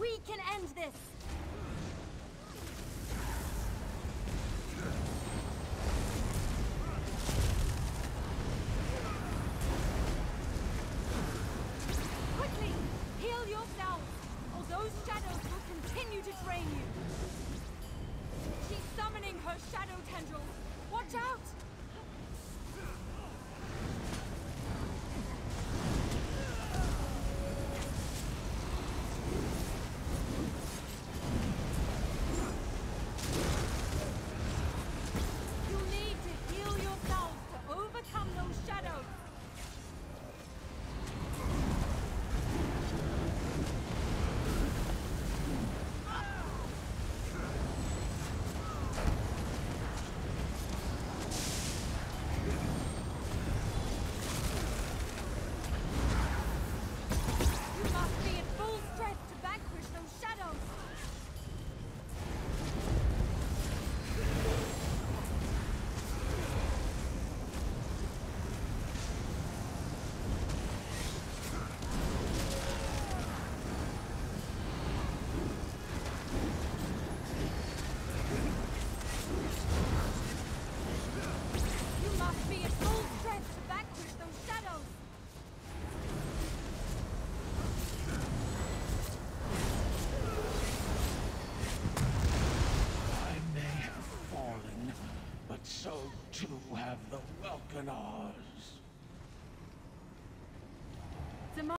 we can end this! Quickly! Heal yourselves, or those shadows will continue to drain you! She's summoning her shadow tendrils! Watch out! the Welkynars.